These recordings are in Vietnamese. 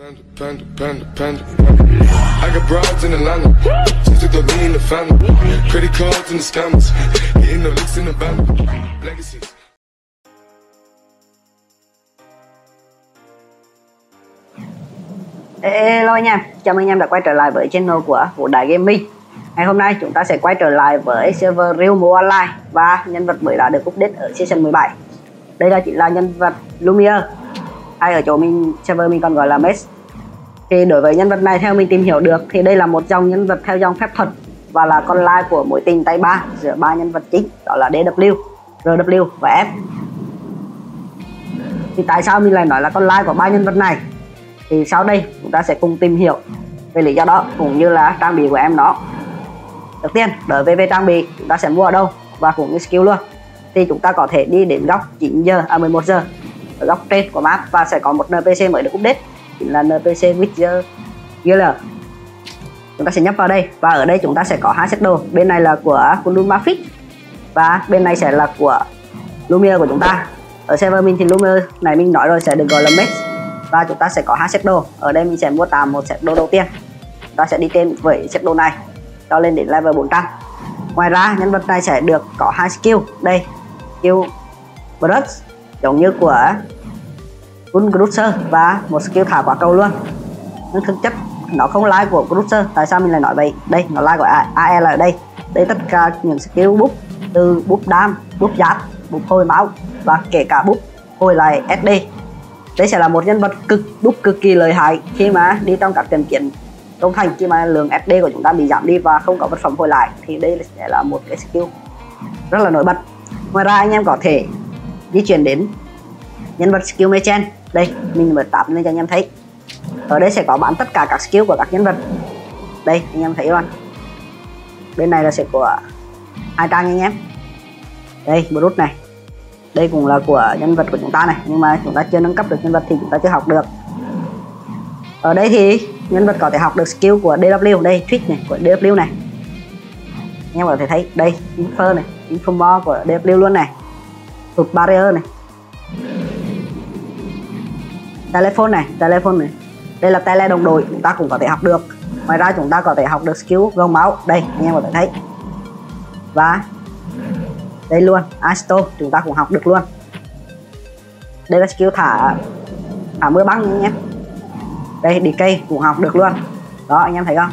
Panda, panda, panda, panda. I got broads in Atlanta. Just took the lean in the family. Credit cards and the scammers. Hitting the licks in the band. Legacies. Hello anh em, chào mừng anh em đã quay trở lại với channel của Vũ Đại Gaming Ngày hôm nay chúng ta sẽ quay trở lại với server Real Mo Online Và nhân vật mới đã được update ở season 17 Đây là chính là nhân vật Lumiere ai ở chỗ mình server mình còn gọi là Mesh Thì đối với nhân vật này theo mình tìm hiểu được Thì đây là một dòng nhân vật theo dòng phép thuật Và là con lai của mối tình tay ba giữa ba nhân vật chính Đó là DW, RW và F. Thì tại sao mình lại nói là con lai của ba nhân vật này? Thì sau đây chúng ta sẽ cùng tìm hiểu về lý do đó cũng như là trang bị của em nó. Đầu tiên đối với về trang bị chúng ta sẽ mua ở đâu và cũng như skill luôn. Thì chúng ta có thể đi đến góc 9 giờ à 11 giờ góc trên của map và sẽ có một NPC mới được update. Chính là NPC Witcher GL chúng ta sẽ nhấp vào đây và ở đây chúng ta sẽ có hai set đồ. Bên này là của Kundun Mafik và bên này sẽ là của Lumiere của chúng ta. Ở server mình thì Lumiere này mình nói rồi sẽ được gọi là Mesh và chúng ta sẽ có hai set đồ. Ở đây mình sẽ mua tạm một set đồ đầu tiên. Chúng ta sẽ đi trên với set đồ này cho lên đến level 400 ngoài ra, nhân vật này sẽ được có hai skill. Đây, skill brush giống như của Gun Cruiser và một skill thả quả cầu luôn. Nhưng thực chất nó không like của Cruiser tại sao mình lại nói vậy? Đây, nó like của AE là ở đây. Đây tất cả những skill bút từ bút đam, bút giáp, bút hồi máu và kể cả bút hồi lại SD đây sẽ là một nhân vật cực đúc cực kỳ lợi hại khi mà đi trong các trận chiến công thành. Khi mà lượng SD của chúng ta bị giảm đi và không có vật phẩm hồi lại, thì đây sẽ là một cái skill rất là nổi bật. Ngoài ra, anh em có thể di chuyển đến nhân vật skill Mechen đây, mình mở tạp lên cho anh em thấy. Ở đây sẽ có bán tất cả các skill của các nhân vật. Đây, anh em thấy luôn. Bên này là sẽ của hai trang anh em. Đây brut này. Đây cũng là của nhân vật của chúng ta này. Nhưng mà chúng ta chưa nâng cấp được nhân vật thì chúng ta chưa học được. Ở đây thì nhân vật có thể học được skill của DW đây trick này, của DW này. Anh em có thể thấy, đây infer này, info của DW luôn này. Thuộc barrier này telephone này telephone này. Đây là tele đồng đội, chúng ta cũng có thể học được. Ngoài ra chúng ta có thể học được skill gồng máu đây, anh em có thể thấy. Và đây luôn, Asto, chúng ta cũng học được luôn. Đây là skill thả thả mưa băng anh em đây, đi cây cũng học được luôn. Đó, anh em thấy không?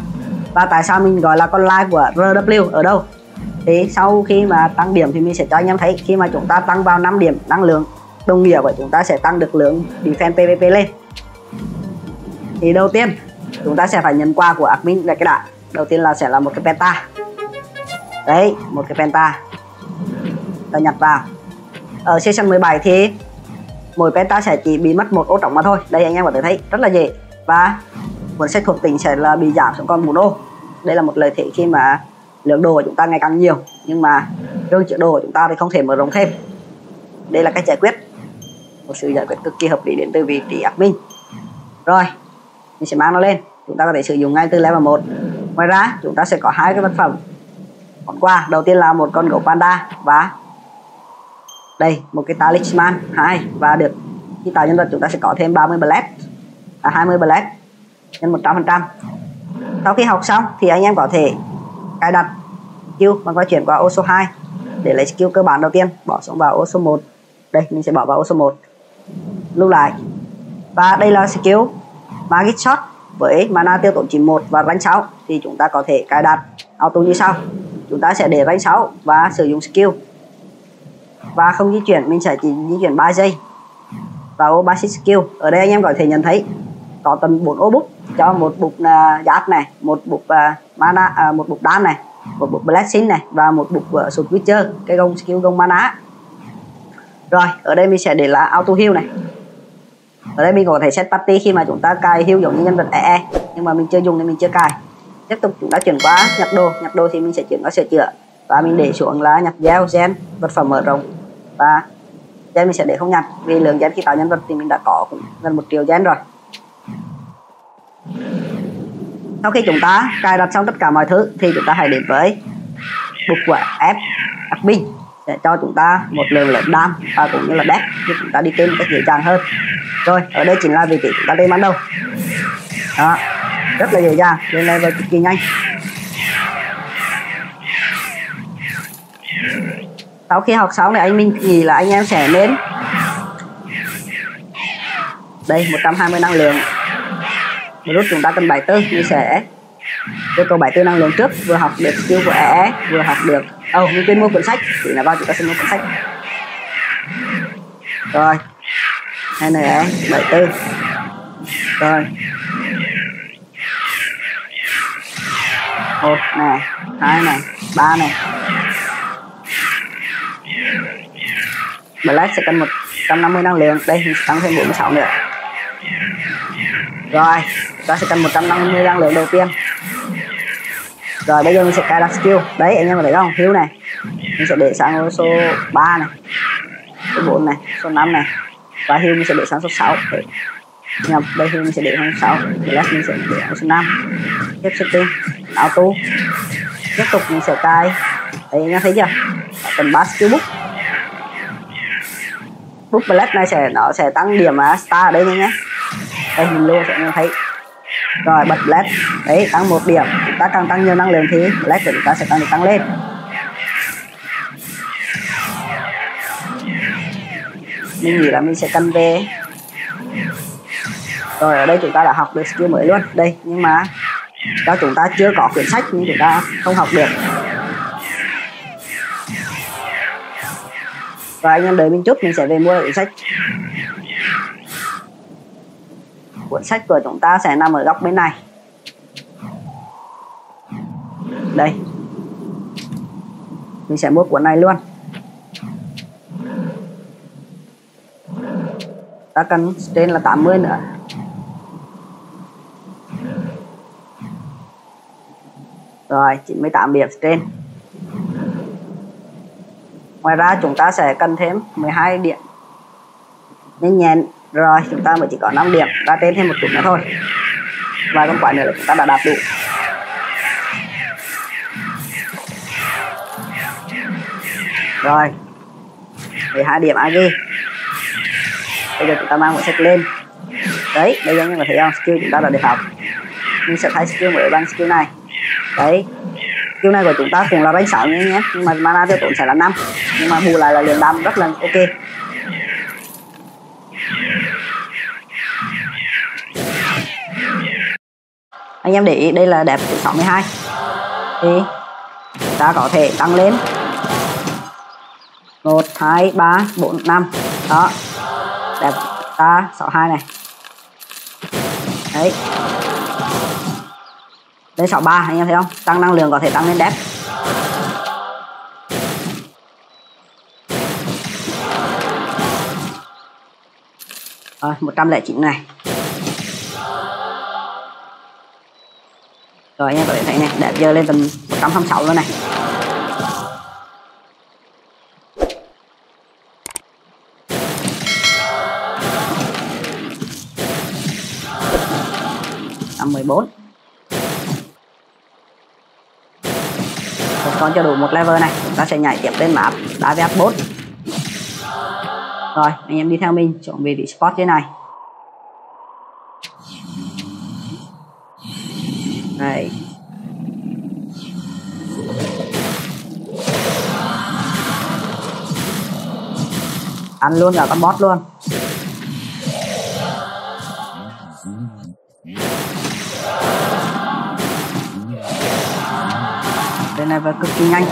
Và tại sao mình gọi là con like của RW ở đâu? Thì sau khi mà tăng điểm thì mình sẽ cho anh em thấy. Khi mà chúng ta tăng vào 5 điểm năng lượng đồng nghĩa với chúng ta sẽ tăng được lượng defense PVP lên. Thì đầu tiên, chúng ta sẽ phải nhận quà của admin là cái đã. Đầu tiên là sẽ là một cái penta. Đấy, một cái penta. Ta nhặt vào. Ở season 17 thì mỗi penta sẽ chỉ bị mất một ô trống mà thôi. Đây, anh em có thể thấy, rất là dễ. Và cuốn sách thuộc tỉnh sẽ là bị giảm xuống còn bốn ô. Đây là một lợi thế khi mà lượng đồ của chúng ta ngày càng nhiều. Nhưng mà rương chữ đồ của chúng ta thì không thể mở rộng thêm. Đây là cách giải quyết một sự giải quyết cực kỳ hợp lý đến từ vị trí admin. Rồi, mình sẽ mang nó lên. Chúng ta có thể sử dụng ngay từ level 1 ngoài ra, chúng ta sẽ có hai cái vật phẩm. Món quà, đầu tiên là một con gấu panda và đây, một cái talisman hai và được khi tạo nhân vật chúng ta sẽ có thêm 30 black à 20 black nhân 100 phần trăm. Sau khi học xong thì anh em có thể cài đặt skill bằng cách chuyển qua ô số 2 để lấy skill cơ bản đầu tiên, bỏ xuống vào ô số 1 đây, mình sẽ bỏ vào ô số 1 lưu lại. Và đây là skill magic shot với mana tiêu tốn 91 và rank 6 thì chúng ta có thể cài đặt auto như sau. Chúng ta sẽ để rank 6 và sử dụng skill. Và không di chuyển mình sẽ chỉ di chuyển 3 giây. Vào ô basic skill. Ở đây anh em có thể nhận thấy có tầm 4 ô bút cho một bục uh, giáp này một bục uh, mana uh, một bục đan này một bục blessing này và một bục uh, sụt witcher cái gông skill gông mana. Rồi ở đây mình sẽ để là auto heal này ở đây mình có thể set party khi mà chúng ta cài heal giống như nhân vật EE nhưng mà mình chưa dùng nên mình chưa cài. Tiếp tục chúng ta chuyển qua nhặt đồ. Nhặt đồ thì mình sẽ chuyển qua sửa chữa. Và mình để xuống là nhặt gel, gen, vật phẩm mở rộng. Và gen mình sẽ để không nhặt vì lượng gen khi tạo nhân vật thì mình đã có cũng gần một triệu gen rồi. Sau khi chúng ta cài đặt xong tất cả mọi thứ thì chúng ta hãy đến với bục của F admin để cho chúng ta một lượng lớn đam và cũng như là đét để chúng ta đi tìm một cách dễ dàng hơn. Rồi, ở đây chính là vị trí chúng ta lên ban đầu. Đó, rất là dễ dàng. Lên level cực kỳ nhanh. Sau khi học xong thì anh Minh nghĩ là anh em sẽ nên đây 120 năng lượng. Một lúc chúng ta cần 74 thì sẽ yêu cầu 74 năng lượng trước, vừa học được siêu của vừa học được oh mình quên mua cuốn sách. Thì là bao chúng ta sẽ mua cuốn sách? Rồi. Hai này é bài tư. Rồi. Một này, hai này, ba này. Black sẽ cần 150 năng lượng. Đây mình tăng thêm 46 nữa. Rồi ta sẽ cần 150 năng lượng đầu tiên rồi bây giờ mình sẽ cài đặt skill. Đấy anh em có thấy không? Hiếu này. Mình sẽ để sang số 3 này. Số 4 này số 5 này. Và hiếu mình sẽ để sang số 6 đấy. nhập đây hiếu mình sẽ để sang số 6 Black mình sẽ để sang số 5 tiếp setting auto. Tiếp tục mình sẽ cài. Đấy anh em thấy chưa? Cần 3 skill book. Book black này sẽ nó sẽ tăng điểm uh, star ở đây nhé đây mình luôn sẽ anh em thấy rồi, bật black đấy, tăng một điểm. Ta càng tăng nhiều năng lượng thì black của chúng ta sẽ tăng được tăng lên. Mình nghĩ là mình sẽ cần về. Rồi, ở đây chúng ta đã học được skill mới luôn. Đây, nhưng mà do chúng ta chưa có quyển sách nhưng chúng ta không học được. Và anh em đợi mình chút, mình sẽ về mua quyển sách cuốn sách của chúng ta sẽ nằm ở góc bên này. Đây. Mình sẽ mua cuốn này luôn. Ta cần trên là 80 nữa. Rồi 98 điểm trên. Ngoài ra, chúng ta sẽ cần thêm 12 điểm. Nhanh nhẹn rồi, chúng ta mới chỉ có 5 điểm. Ta tên thêm một chút nữa thôi. Vài con quái nữa là chúng ta đã đạt đủ. Rồi. 12 điểm AG bây giờ chúng ta mang một sách lên. Đấy, bây giờ anh em thấy không skill chúng ta đã được học. Mình sẽ thay skill mới bằng skill này. Đấy. Skill này của chúng ta cũng là rank 6 nhé, nhưng mà mana tiêu tốn sẽ là 5 nhưng mà bù lại là lượng đam rất là ok. Anh em để ý, đây là đẹp của 62 thì ta có thể tăng lên. 1 2 3 4 5 đó. Đẹp ta 62 này. Đấy. Lên 63 anh em thấy không? Tăng năng lượng có thể tăng lên đẹp. Rồi 109 này. Rồi nha các bạn thấy nè. Đẹp dơ lên tầm 126 luôn này. Năm mười bốn. Còn cho đủ một level này. Chúng ta sẽ nhảy tiếp lên map. Đá vf 4 rồi, anh em đi theo mình chọn vị spot thế này. Này. Ăn luôn cả con boss luôn. Đây này và cực kỳ nhanh.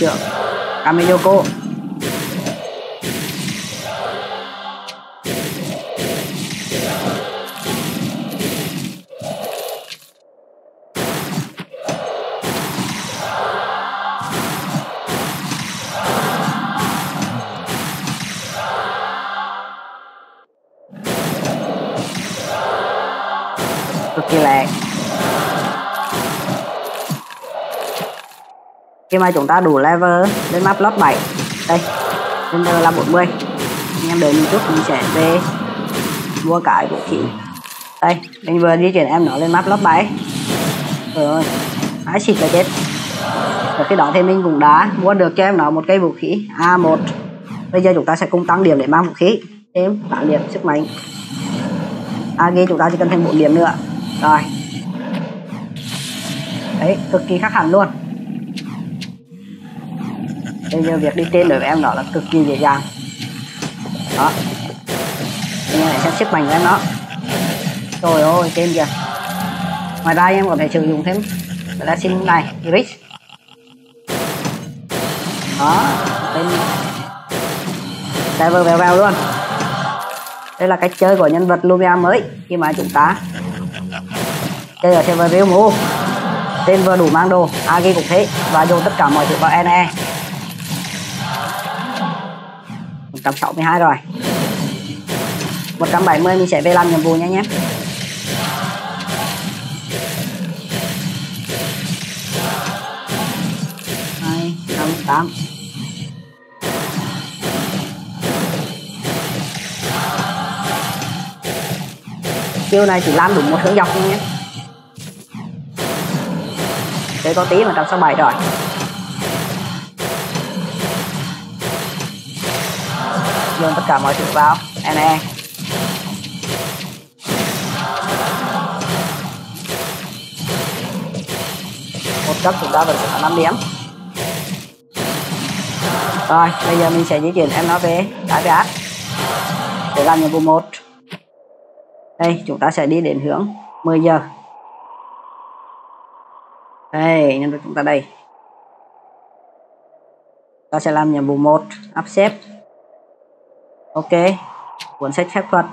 Đó, Kameyoko khi mà chúng ta đủ level lên map lot 7 đây, lên level là 40 anh em đợi một chút, mình sẽ về mua cái vũ khí. Đây mình vừa di chuyển em nó lên map lot 7 rồi hái xịt là chết. Và khi đó thì mình cũng đã mua được cho em nó một cây vũ khí A1 bây giờ chúng ta sẽ cùng tăng điểm để mang vũ khí. Thêm 8 điểm, sức mạnh. AG chúng ta chỉ cần thêm 4 điểm nữa. Rồi. Đấy, cực kỳ khác hẳn luôn bây giờ việc đi trên đối với em nó là cực kỳ dễ dàng. Đó. Bây giờ lại xem sức mạnh của em nó. Trời ơi trên kìa. Ngoài ra em có thể sử dụng thêm. Là xin này Iris, đó tên server vèo vèo luôn. Đây là cách chơi của nhân vật Lumia mới khi mà chúng ta chơi ở server Real Mu tên vừa đủ mang đồ Agi cũng thế và dùng tất cả mọi thứ vào NE 162 rồi. 170 mình sẽ về làm nhiệm vụ nha nhé. Hai, năm, tám. Chiêu này chỉ làm đúng một hướng dọc thôi nhé. Để có tí mà 167 rồi. Dồn tất cả mọi thứ vào. NE một cấp chúng ta vẫn có 5 điểm. Rồi, bây giờ mình sẽ di chuyển em nó về cái ác để làm nhiệm vụ một. Đây, chúng ta sẽ đi đến hướng 10 giờ. Đây, nhân vật chúng ta đây. Ta sẽ làm nhiệm vụ một. Áp xếp ok. Cuốn sách phép thuật.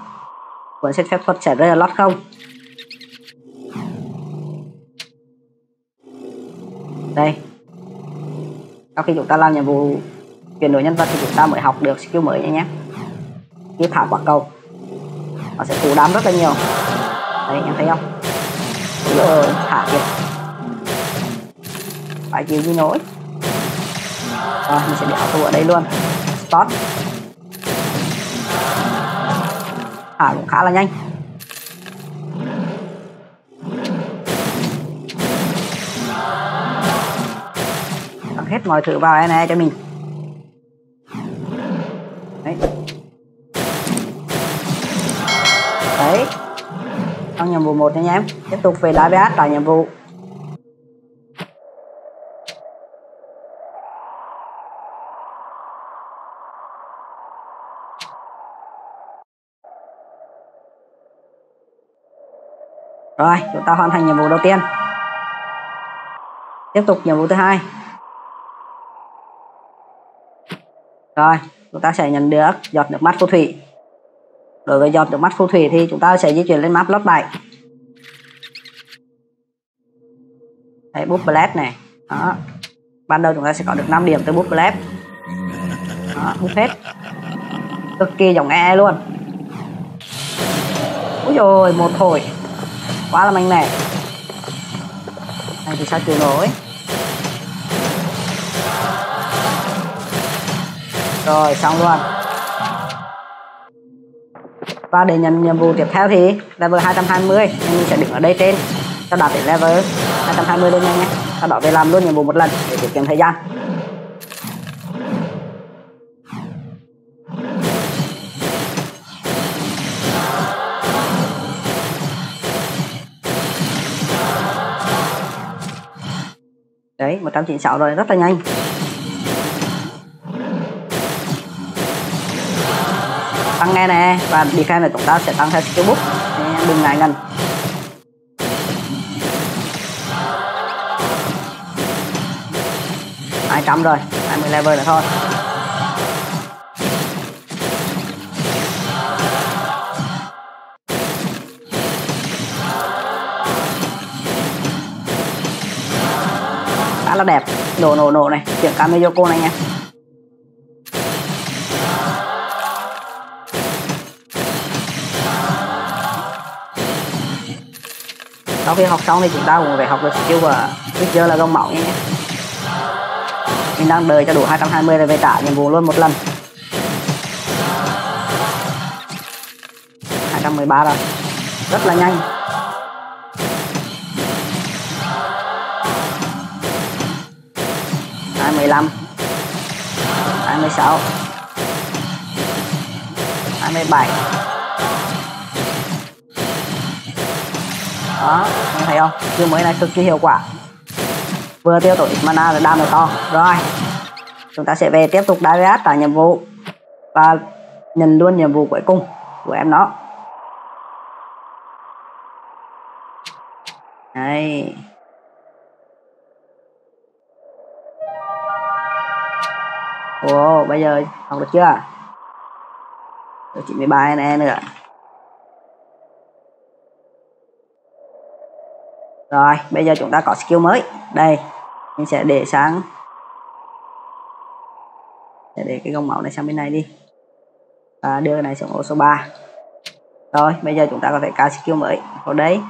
Cuốn sách phép thuật sẽ rơi ở lót không? Đây. Sau khi chúng ta làm nhiệm vụ chuyển đổi nhân vật thì chúng ta mới học được skill mới nha nhé. Như hạ quả cầu. Nó sẽ phủ đám rất là nhiều. Đấy em thấy không? Rồi thả kìa. Phải chịu như nỗi rồi, mình sẽ để auto ở đây luôn. Start. Thả cũng khá là nhanh. Tăng hết mọi thứ vào NE cho mình. Đấy. Đấy. Xong nhiệm vụ một nha em. Tiếp tục về đá BH trả nhiệm vụ. Rồi chúng ta hoàn thành nhiệm vụ đầu tiên. Tiếp tục nhiệm vụ thứ hai. Rồi chúng ta sẽ nhận được giọt nước mắt phù thủy. Đối với giọt nước mắt phù thủy thì chúng ta sẽ di chuyển lên map lót 7 Đấy, bút blast này. Đó. Ban đầu chúng ta sẽ có được 5 điểm từ bút blast đó, bút hết. Cực kỳ giống e luôn. Ui rồi một thổi quá là mạnh mẽ. Này, thì sao chịu nổi? Rồi, xong luôn. Và để nhận nhiệm vụ tiếp theo thì level 220 nên mình sẽ đứng ở đây trên. Cho đạt đến level 220 lên nhanh nhé. Sau đó về làm luôn nhiệm vụ một lần để tiết kiệm thời gian. Đấy 196 rồi, rất là nhanh. Tăng nghe nè, và defense này chúng ta sẽ tăng theo skill book đừng ngại ngần. Hai trăm rồi 20 level nữa thôi. Khá là đẹp. Nổ nổ nổ này. Tiếng Kameyoko này nha. Sau khi học xong thì chúng ta cũng phải học được skill của Witcher là gông máu nhé mình đang đợi cho đủ 220 rồi về trả nhiệm vụ luôn một lần. 213 rồi. Rất là nhanh. Hai mươi lăm, hai mươi sáu, hai mươi bảy. Đó thấy không? Chiêu mới này cực kỳ hiệu quả. Vừa tiêu tốn mana là đam được to. Rồi, chúng ta sẽ về tiếp tục Darius vé trả nhiệm vụ và nhận luôn nhiệm vụ cuối cùng của em nó đây Ồ, bây giờ học được chưa? Được 93 này nữa. Rồi, bây giờ chúng ta có skill mới. Đây, mình sẽ để sang để, để cái gông máu này sang bên này đi và đưa cái này xuống ô số 3 rồi bây giờ chúng ta có thể cài skill mới vào đấy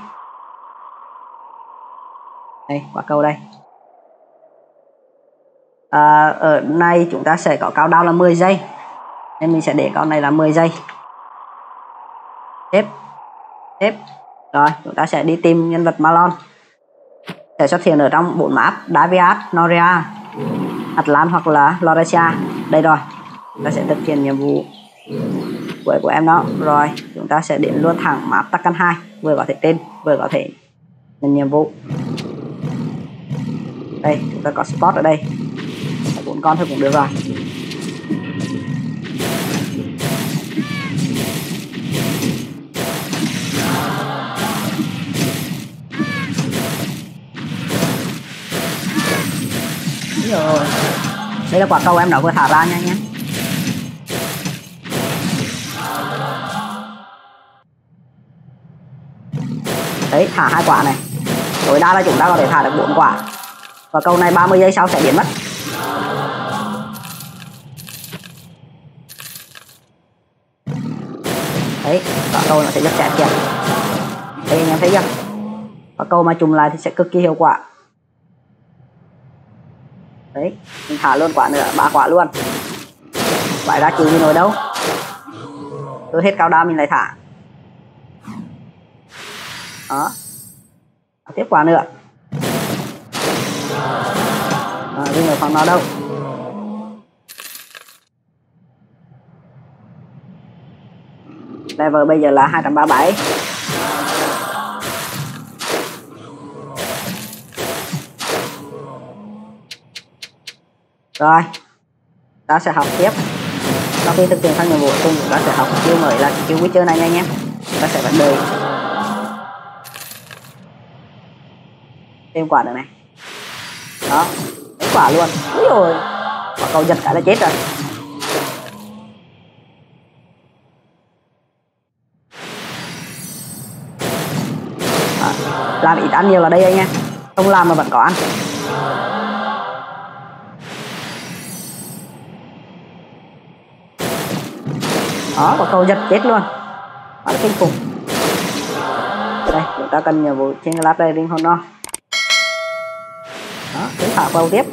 đây quả cầu đây à, ở này chúng ta sẽ có cao đao là 10 giây. Nên mình sẽ để con này là 10 giây. Tiếp tiếp. Rồi chúng ta sẽ đi tìm nhân vật Malon. Sẽ xuất hiện ở trong bốn map Daviat, Noria, Atlan hoặc là Loresia đây rồi ta sẽ thực hiện nhiệm vụ cuối của em đó. Rồi chúng ta sẽ đến luôn thẳng map Takan 2 vừa có thể tên vừa có thể nhận nhiệm vụ. Đây chúng ta có spot ở đây bốn con thôi cũng được rồi. Rồi. Đây là quả cầu em đã vừa thả ra nha nhé đấy, thả hai quả này. Tối đa là chúng ta có thể thả được bốn quả. Và câu này 30 giây sau sẽ biến mất. Đấy. Quả cầu nó sẽ rất chặt kìa. Đây anh em thấy chưa? Quả cầu mà trùng lại thì sẽ cực kỳ hiệu quả. Đấy mình thả luôn quả nữa ba quả luôn. Vậy ra chịu như nổi đâu. Tôi hết cao đa mình lại thả. Đó. Tiếp quả nữa. À, nhưng mà phòng nào đâu? Level bây giờ là 237 rồi ta sẽ học tiếp. Sau khi thực hiện xong nhiệm vụ cùng ta sẽ học skill mới là skill Witcher này nha anh em ta sẽ phải đợi. Thêm quả nữa này. Đó quả luôn. Úi rồi quả cầu giật cái là chết rồi đó. làm ít ăn nhiều là đây anh em. Không làm mà vẫn có ăn. Đó quả cầu giật chết luôn. Quá là kinh khủng. Đây, chúng ta cần nhiệm vụ trên lát đây linh hồn no đó, cứ thả vào tiếp.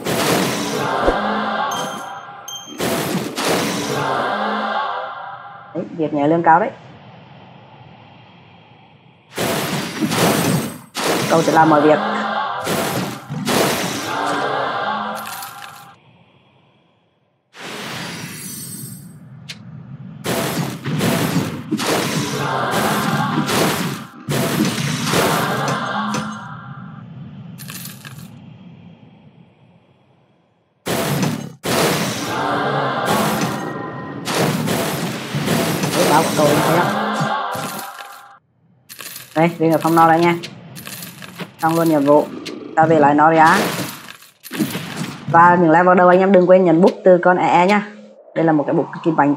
Đấy việc nhảy lương cao đấy. Câu sẽ làm mọi việc. Báo của tôi thấy không đây đi ở phòng no đây nha xong luôn nhiệm vụ ta về lại Noria. Và những level đầu anh em đừng quên nhấn bút từ con e nhá. đây là một cái bút kim bánh.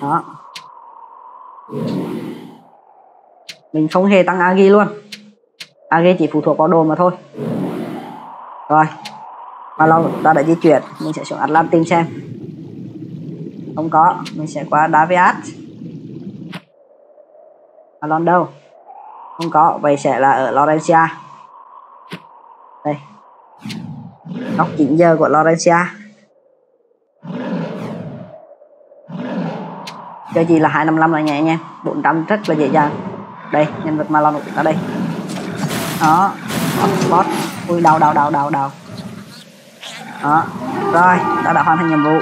Đó. Mình không hề tăng agi luôn. Agi chỉ phụ thuộc vào đồ mà thôi. Rồi. Mà lâu ta đã di chuyển? Mình sẽ xuống Atlantin xem. Không có. Mình sẽ qua Daviat. Alon đâu? Không có, vậy sẽ là ở Lorencia đây. Góc 9 giờ của Lorencia chơi gì là 255 là nhẹ nha. 400 rất là dễ dàng. Đây, nhân vật Malon của chúng ta đây. Đó. Boss ui, đau đau đau đau đau. Đó. Rồi, ta đã hoàn thành nhiệm vụ.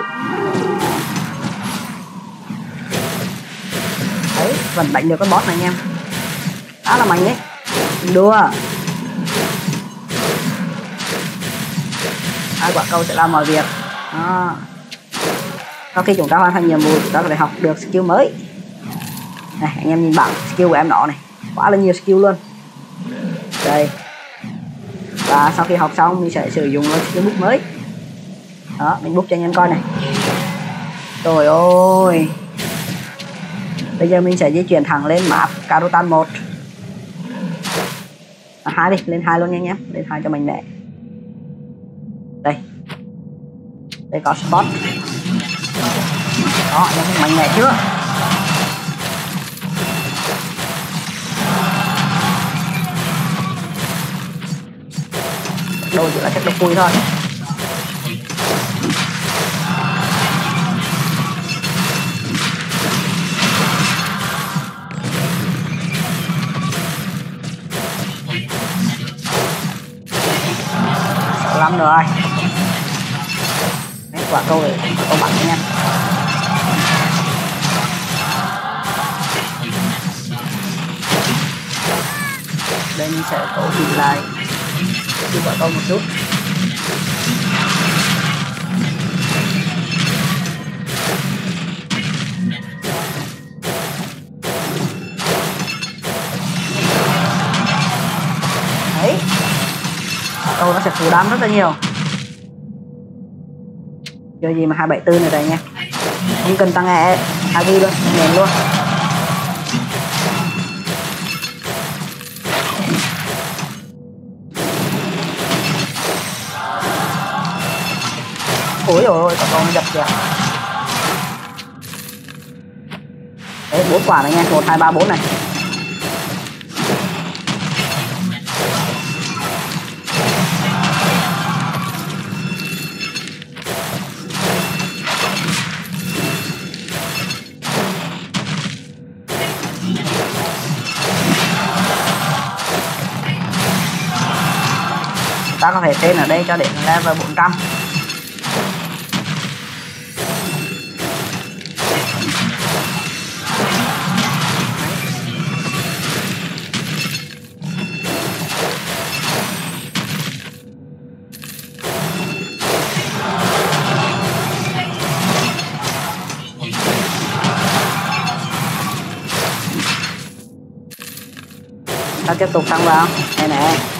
Đấy, vẫn đánh được con boss này anh em khá là mạnh đấy đua hai quả câu sẽ làm mọi việc. Đó. sau khi chúng ta hoàn thành nhiệm vụ, chúng ta có thể học được skill mới. Này, anh em nhìn bảng skill của em đó này. Quá là nhiều skill luôn. Đây. Và sau khi học xong, mình sẽ sử dụng skill book mới. Đó, mình book cho anh em coi này. Trời ơi. Bây giờ mình sẽ di chuyển thẳng lên map Karutan 1 Ờ, à, hai đi lên hai luôn nha nhé lên hai cho mình mẹ đây. Đây có spot. Đó anh em mạnh mẽ chưa? Đồ chỉ là chất độc cùi thôi. Xong rồi. Đấy, quả câu này câu bắn nha đây mình sẽ câu chỉnh lại. Chỉnh quả câu một chút. Nó sẽ phủ đám rất là nhiều. Chơi gì mà 274 này rồi nha. Không cần tăng e hai luôn, mềm luôn. Ôi ôi có con giật kìa. Đấy, bốn quả này nha, một, hai, ba, bốn này. Ta có thể tên ở đây cho đến level 400 ta tiếp tục tăng vào. Đây nè.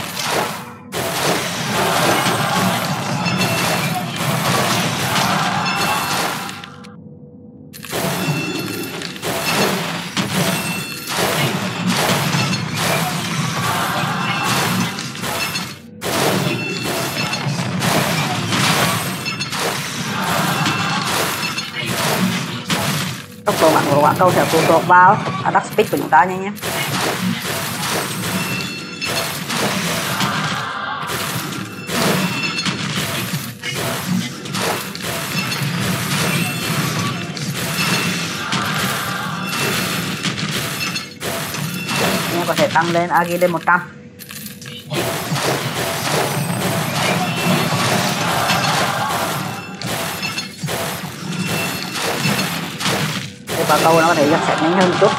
Độ bắn của quả cầu sẽ phụ thuộc vào à, attack speed của chúng ta nha nhé. Có thể tăng lên agi lên 100 và câu nó có thể dập sạch nhanh hơn chút.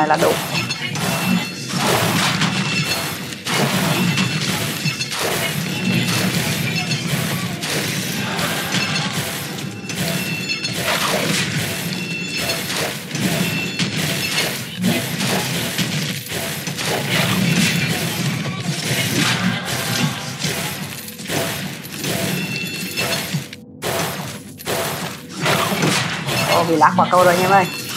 này là đủ. Bị lạc quả cầu rồi anh em ơi.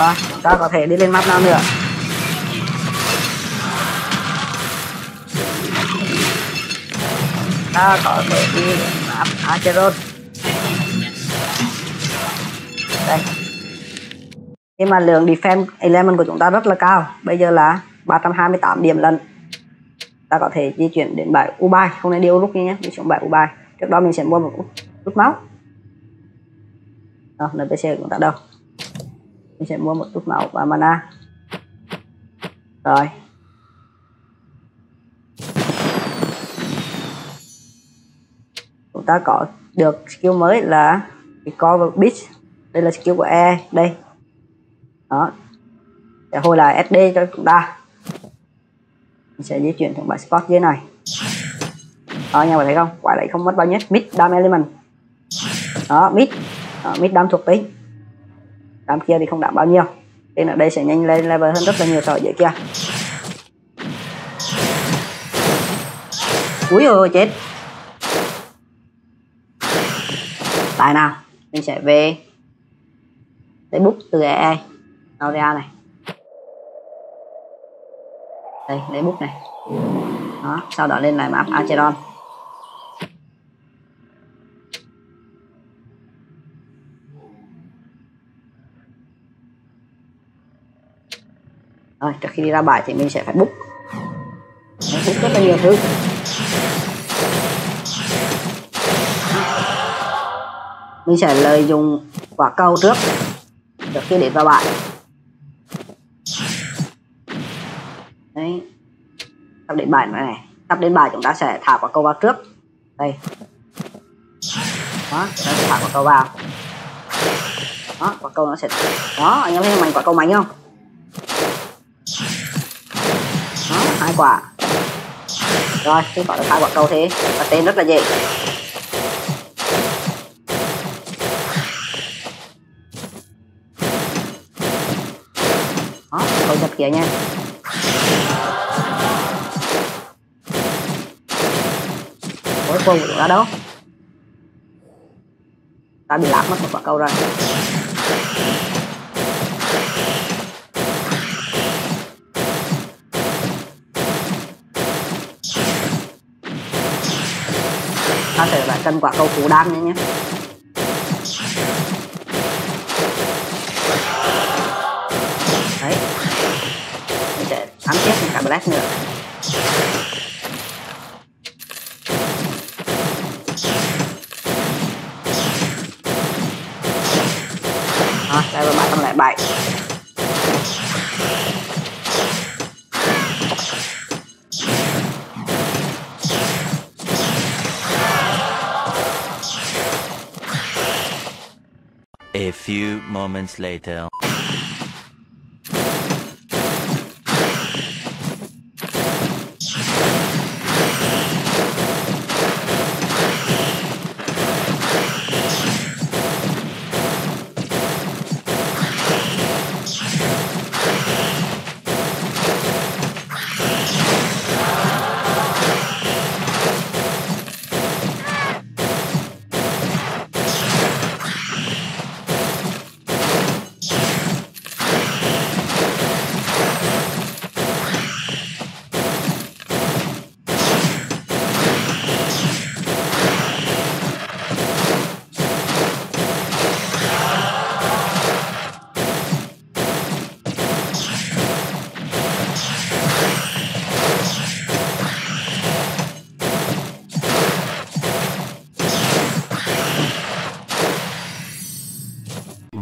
Rồi ta có thể đi lên map nào nữa. Ta có thể đi lên map Acheron. Đây. Nhưng mà lượng defense element của chúng ta rất là cao. Bây giờ là 328 điểm lần ta có thể di chuyển đến bãi U3 không nên đi Uruk nhé. Đi xuống bãi U3 trước đó mình sẽ mua một rút máu. Đó, NPC của chúng ta đâu? Mình sẽ mua một chút máu và mana rồi. Chúng ta có được skill mới là recover beat đây là skill của e đây. Đó. Sẽ hồi lại sd cho chúng ta. Mình sẽ di chuyển xuống bài spot dưới này. Đó nhà bạn thấy không? Quả lại không mất bao nhiêu? Mid dam element. Đó mid. Đó, mid dam thuộc tính đám kia thì không đảm bao nhiêu nên ở đây sẽ nhanh lên level hơn rất là nhiều so với kia. Úi ôi chết. Tại nào? Mình sẽ về. Lấy bút từ EE Aurea này. Đây, lấy bút này. Đó, sau đó lên lại map Acheron rồi trước khi đi ra bài thì mình sẽ phải book. Book rất là nhiều thứ. Mình sẽ lợi dụng quả cầu trước trước khi đến vào bài. Đấy. Sắp đến bài này, này. Sắp đến bài chúng ta sẽ thả quả cầu vào trước. Đây. Đó chúng ta sẽ thả quả cầu vào. Đó quả cầu nó sẽ đó anh em thấy mảnh quả cầu mạnh không đó hai quả. Rồi chúng ta được hai quả cầu thế. Và tên rất là dễ. Đó, cầu nhập kia nha. Cuối cùng ra đâu? Ta bị lạc mất một quả cầu rồi. có thể là cân quả cầu cú đam nhé nhé. Đấy. Mình sẽ bắn tiếp cả black nữa. Đó, level 307 moments later.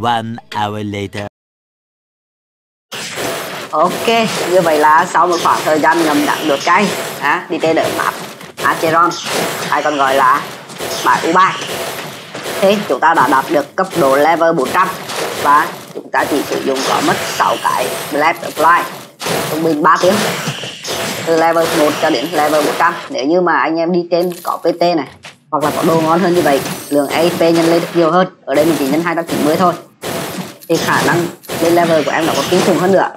One hour later. ok như vậy là sau một khoảng thời gian ngầm đặt được cây à, đi chơi đợi map. Acheron hay còn gọi là bài U3 thế chúng ta đã đạt được cấp độ level 400 và chúng ta chỉ sử dụng có mất 6 cái Blast Apply trung bình 3 tiếng. Từ level 1 cho đến level 100 nếu như mà anh em đi trên có PT này hoặc là có đồ ngon hơn như vậy lượng AP nhân lên được nhiều hơn. Ở đây mình chỉ nhân 290 thôi thì khả năng lên level của em nó có kinh khủng hơn nữa.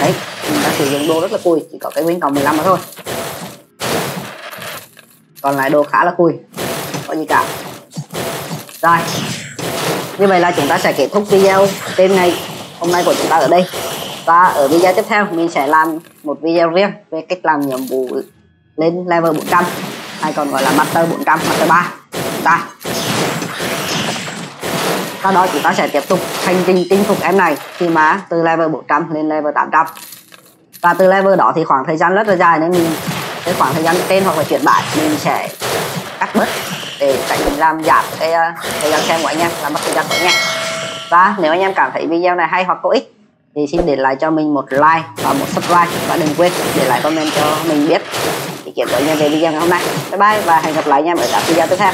Đấy mình đã sử dụng đồ rất là cùi, chỉ có cái win còn 15 mà thôi. Còn lại đồ khá là cùi, có gì cả. Rồi, như vậy là chúng ta sẽ kết thúc video tên ngày hôm nay của chúng ta ở đây. Và ở video tiếp theo, mình sẽ làm một video riêng về cách làm nhiệm vụ lên level 400 hay còn gọi là master 400 master 3 chúng ta sau đó chúng ta sẽ tiếp tục hành trình chinh phục em này. Khi mà từ level 400 lên level 800 và từ level đó thì khoảng thời gian rất là dài nên mình cái khoảng thời gian tên hoặc là chuyển bãi mình sẽ cắt bớt để tránh làm giảm cái uh, thời gian xem của anh em làm mất thời gian của anh em. Và nếu anh em cảm thấy video này hay hoặc có ích thì xin để lại cho mình một like và một subscribe. Và đừng quên để lại comment cho mình biết ý kiến của anh em về video ngày hôm nay. Bye bye và hẹn gặp lại anh em ở các video tiếp theo.